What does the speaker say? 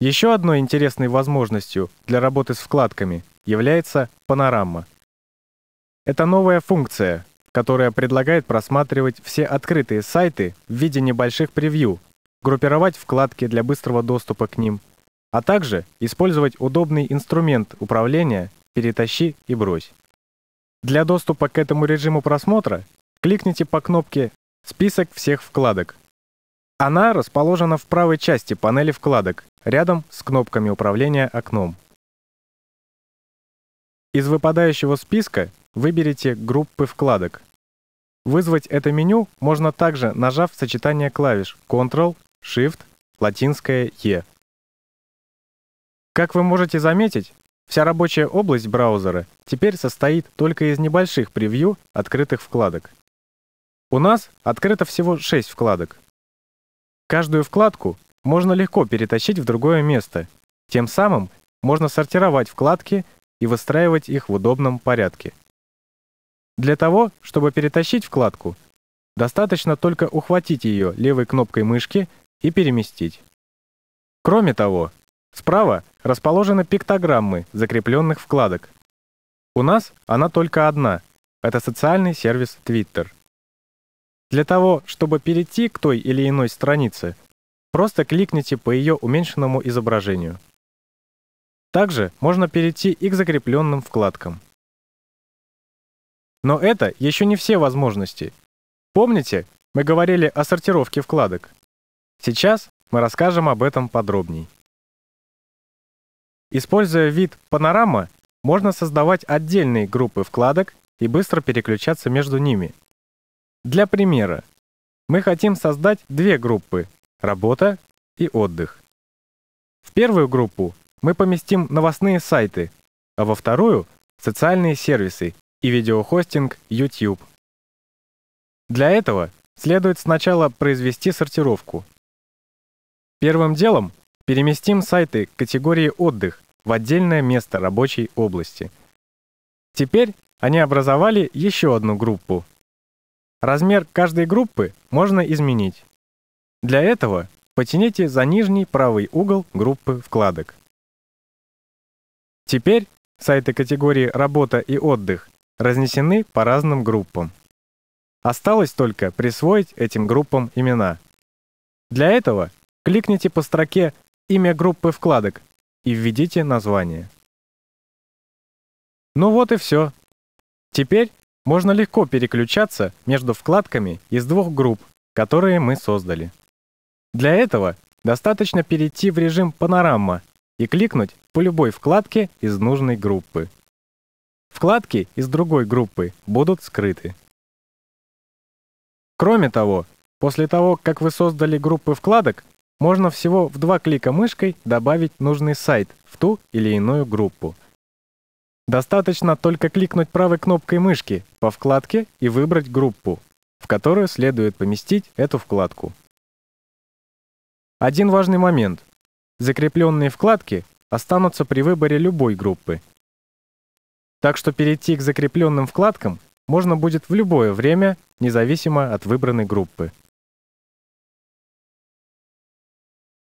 Еще одной интересной возможностью для работы с вкладками является панорама. Это новая функция, которая предлагает просматривать все открытые сайты в виде небольших превью, группировать вкладки для быстрого доступа к ним, а также использовать удобный инструмент управления «Перетащи и брось». Для доступа к этому режиму просмотра кликните по кнопке «Список всех вкладок». Она расположена в правой части панели вкладок, рядом с кнопками управления окном. Из выпадающего списка выберите группы вкладок. Вызвать это меню можно также, нажав сочетание клавиш Ctrl, Shift, латинское E. Как вы можете заметить, вся рабочая область браузера теперь состоит только из небольших превью открытых вкладок. У нас открыто всего 6 вкладок. Каждую вкладку можно легко перетащить в другое место. Тем самым можно сортировать вкладки и выстраивать их в удобном порядке. Для того, чтобы перетащить вкладку, достаточно только ухватить ее левой кнопкой мышки и переместить. Кроме того, справа расположены пиктограммы закрепленных вкладок. У нас она только одна. Это социальный сервис Twitter. Для того, чтобы перейти к той или иной странице, просто кликните по ее уменьшенному изображению. Также можно перейти и к закрепленным вкладкам. Но это еще не все возможности. Помните, мы говорили о сортировке вкладок? Сейчас мы расскажем об этом подробней. Используя вид панорама, можно создавать отдельные группы вкладок и быстро переключаться между ними. Для примера, мы хотим создать две группы – работа и отдых. В первую группу мы поместим новостные сайты, а во вторую – социальные сервисы и видеохостинг YouTube. Для этого следует сначала произвести сортировку. Первым делом переместим сайты категории «Отдых» в отдельное место рабочей области. Теперь они образовали еще одну группу. Размер каждой группы можно изменить. Для этого потяните за нижний правый угол группы вкладок. Теперь сайты категории «Работа» и «Отдых» разнесены по разным группам. Осталось только присвоить этим группам имена. Для этого кликните по строке «Имя группы вкладок» и введите название. Ну вот и все. Теперь можно легко переключаться между вкладками из двух групп, которые мы создали. Для этого достаточно перейти в режим «Панорама» и кликнуть по любой вкладке из нужной группы. Вкладки из другой группы будут скрыты. Кроме того, после того, как вы создали группы вкладок, можно всего в два клика мышкой добавить нужный сайт в ту или иную группу. Достаточно только кликнуть правой кнопкой мышки по вкладке и выбрать группу, в которую следует поместить эту вкладку. Один важный момент. Закрепленные вкладки останутся при выборе любой группы, так что перейти к закрепленным вкладкам можно будет в любое время, независимо от выбранной группы.